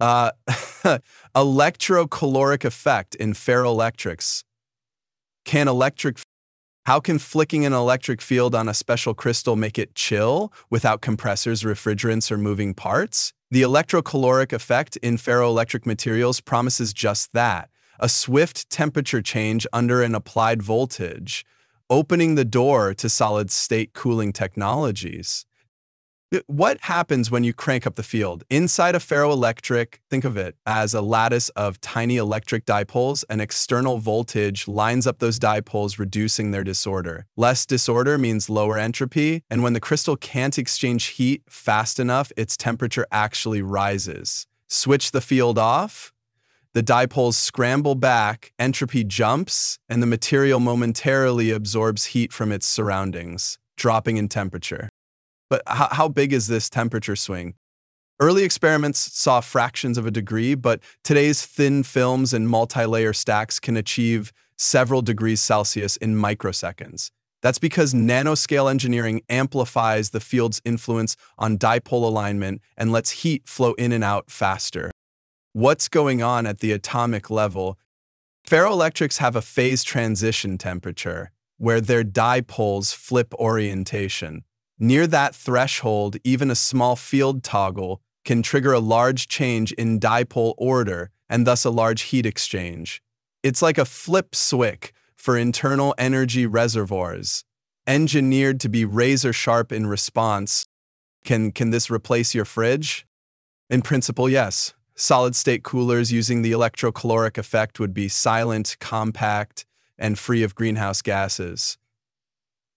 Uh, electrocaloric effect in ferroelectrics. Can electric how can flicking an electric field on a special crystal make it chill without compressors, refrigerants, or moving parts? The electrocaloric effect in ferroelectric materials promises just that a swift temperature change under an applied voltage, opening the door to solid state cooling technologies. What happens when you crank up the field? Inside a ferroelectric, think of it as a lattice of tiny electric dipoles. An external voltage lines up those dipoles, reducing their disorder. Less disorder means lower entropy, and when the crystal can't exchange heat fast enough, its temperature actually rises. Switch the field off, the dipoles scramble back, entropy jumps, and the material momentarily absorbs heat from its surroundings, dropping in temperature. But how, how big is this temperature swing? Early experiments saw fractions of a degree, but today's thin films and multi-layer stacks can achieve several degrees Celsius in microseconds. That's because nanoscale engineering amplifies the field's influence on dipole alignment and lets heat flow in and out faster. What's going on at the atomic level? Ferroelectrics have a phase transition temperature, where their dipoles flip orientation. Near that threshold, even a small field toggle can trigger a large change in dipole order and thus a large heat exchange. It's like a flip switch for internal energy reservoirs, engineered to be razor sharp in response. Can, can this replace your fridge? In principle, yes. Solid state coolers using the electrocaloric effect would be silent, compact, and free of greenhouse gases.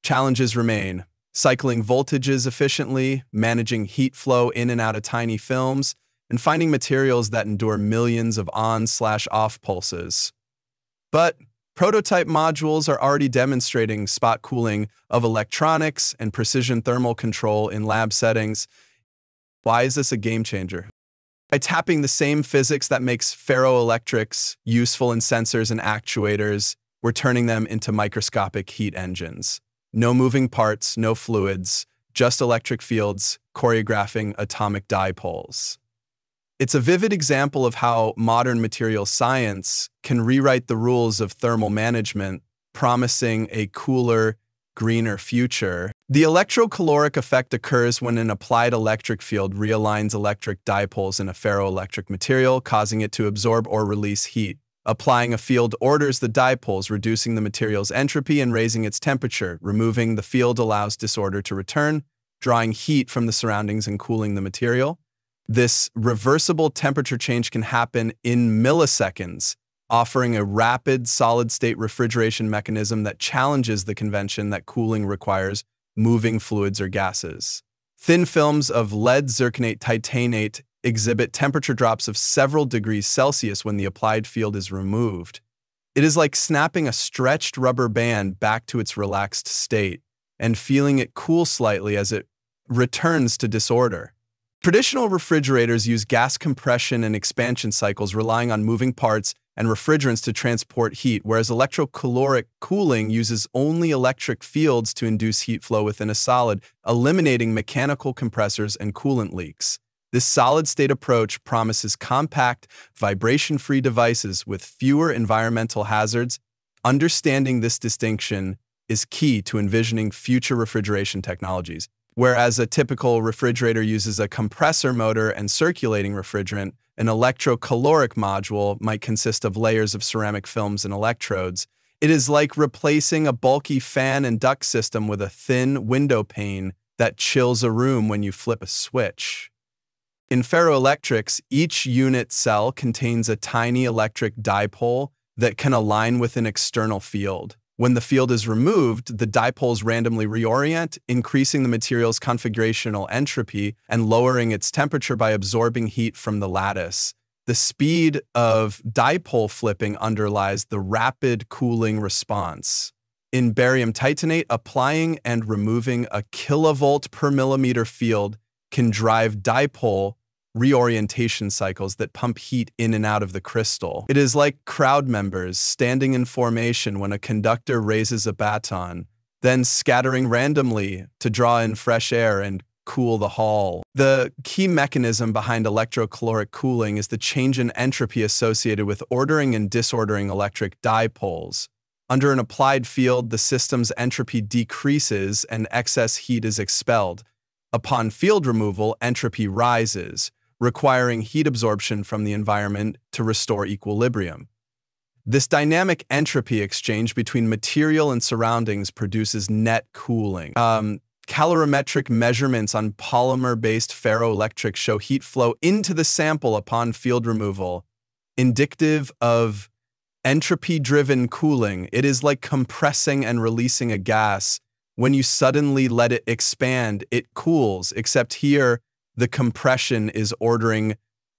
Challenges remain cycling voltages efficiently, managing heat flow in and out of tiny films, and finding materials that endure millions of on slash off pulses. But prototype modules are already demonstrating spot cooling of electronics and precision thermal control in lab settings. Why is this a game changer? By tapping the same physics that makes ferroelectrics useful in sensors and actuators, we're turning them into microscopic heat engines. No moving parts, no fluids, just electric fields choreographing atomic dipoles. It's a vivid example of how modern material science can rewrite the rules of thermal management, promising a cooler, greener future. The electrocaloric effect occurs when an applied electric field realigns electric dipoles in a ferroelectric material, causing it to absorb or release heat. Applying a field orders the dipoles, reducing the material's entropy and raising its temperature. Removing the field allows disorder to return, drawing heat from the surroundings and cooling the material. This reversible temperature change can happen in milliseconds, offering a rapid solid-state refrigeration mechanism that challenges the convention that cooling requires moving fluids or gases. Thin films of lead zirconate titanate exhibit temperature drops of several degrees Celsius when the applied field is removed. It is like snapping a stretched rubber band back to its relaxed state and feeling it cool slightly as it returns to disorder. Traditional refrigerators use gas compression and expansion cycles relying on moving parts and refrigerants to transport heat, whereas electrocaloric cooling uses only electric fields to induce heat flow within a solid, eliminating mechanical compressors and coolant leaks. This solid state approach promises compact, vibration free devices with fewer environmental hazards. Understanding this distinction is key to envisioning future refrigeration technologies. Whereas a typical refrigerator uses a compressor motor and circulating refrigerant, an electrocaloric module might consist of layers of ceramic films and electrodes. It is like replacing a bulky fan and duct system with a thin window pane that chills a room when you flip a switch. In ferroelectrics, each unit cell contains a tiny electric dipole that can align with an external field. When the field is removed, the dipoles randomly reorient, increasing the material's configurational entropy and lowering its temperature by absorbing heat from the lattice. The speed of dipole flipping underlies the rapid cooling response. In barium titanate, applying and removing a kilovolt per millimeter field can drive dipole reorientation cycles that pump heat in and out of the crystal. It is like crowd members standing in formation when a conductor raises a baton, then scattering randomly to draw in fresh air and cool the hall. The key mechanism behind electrocaloric cooling is the change in entropy associated with ordering and disordering electric dipoles. Under an applied field, the system's entropy decreases and excess heat is expelled. Upon field removal, entropy rises, requiring heat absorption from the environment to restore equilibrium. This dynamic entropy exchange between material and surroundings produces net cooling. Um, calorimetric measurements on polymer-based ferroelectrics show heat flow into the sample upon field removal, indicative of entropy-driven cooling. It is like compressing and releasing a gas. When you suddenly let it expand, it cools, except here, the compression is ordering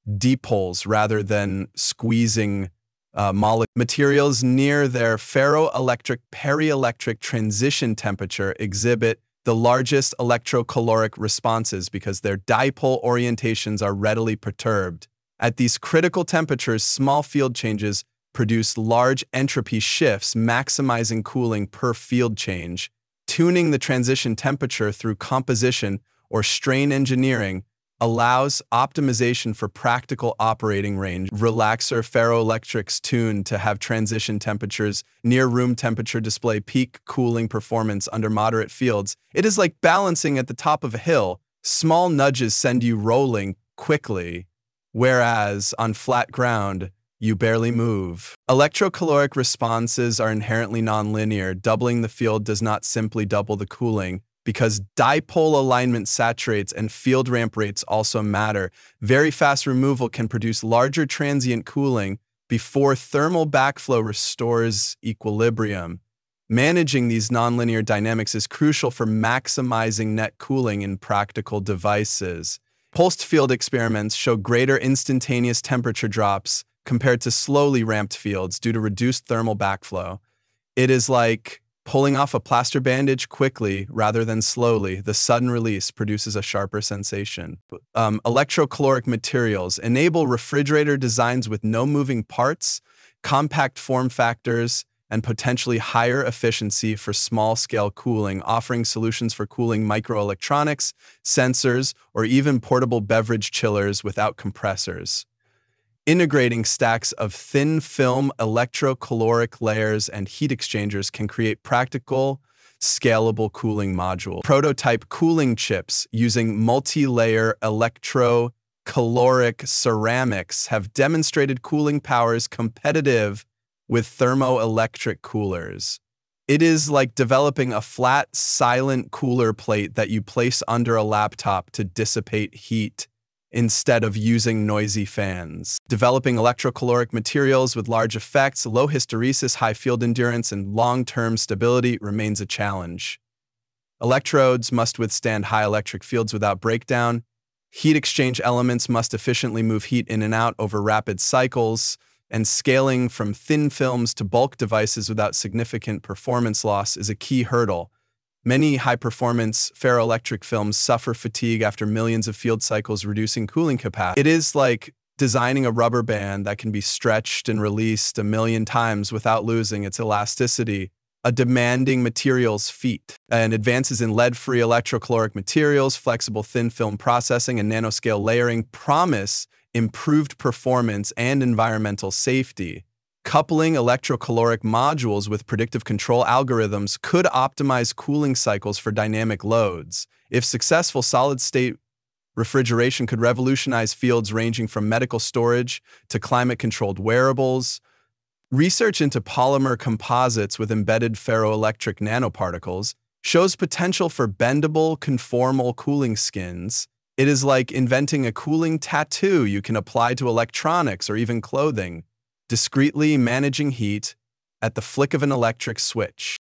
dipoles rather than squeezing uh, materials near their ferroelectric paraelectric transition temperature exhibit the largest electrocaloric responses because their dipole orientations are readily perturbed. At these critical temperatures, small field changes produce large entropy shifts, maximizing cooling per field change. Tuning the transition temperature through composition or strain engineering allows optimization for practical operating range. Relaxor ferroelectrics tuned to have transition temperatures near room temperature display peak cooling performance under moderate fields. It is like balancing at the top of a hill. Small nudges send you rolling quickly, whereas on flat ground, you barely move. Electrocaloric responses are inherently nonlinear. Doubling the field does not simply double the cooling because dipole alignment saturates and field ramp rates also matter. Very fast removal can produce larger transient cooling before thermal backflow restores equilibrium. Managing these nonlinear dynamics is crucial for maximizing net cooling in practical devices. Pulsed field experiments show greater instantaneous temperature drops compared to slowly ramped fields due to reduced thermal backflow. It is like Pulling off a plaster bandage quickly rather than slowly, the sudden release produces a sharper sensation. Um, electrocaloric materials enable refrigerator designs with no moving parts, compact form factors, and potentially higher efficiency for small-scale cooling, offering solutions for cooling microelectronics, sensors, or even portable beverage chillers without compressors. Integrating stacks of thin film electrocaloric layers and heat exchangers can create practical, scalable cooling module. Prototype cooling chips using multi-layer electrocaloric ceramics have demonstrated cooling powers competitive with thermoelectric coolers. It is like developing a flat, silent cooler plate that you place under a laptop to dissipate heat instead of using noisy fans. Developing electrocaloric materials with large effects, low hysteresis, high field endurance, and long-term stability remains a challenge. Electrodes must withstand high electric fields without breakdown. Heat exchange elements must efficiently move heat in and out over rapid cycles, and scaling from thin films to bulk devices without significant performance loss is a key hurdle. Many high-performance ferroelectric films suffer fatigue after millions of field cycles reducing cooling capacity. It is like designing a rubber band that can be stretched and released a million times without losing its elasticity, a demanding materials feat. And advances in lead-free electrocaloric materials, flexible thin film processing, and nanoscale layering promise improved performance and environmental safety. Coupling electrocaloric modules with predictive control algorithms could optimize cooling cycles for dynamic loads. If successful, solid-state refrigeration could revolutionize fields ranging from medical storage to climate-controlled wearables. Research into polymer composites with embedded ferroelectric nanoparticles shows potential for bendable, conformal cooling skins. It is like inventing a cooling tattoo you can apply to electronics or even clothing discreetly managing heat at the flick of an electric switch.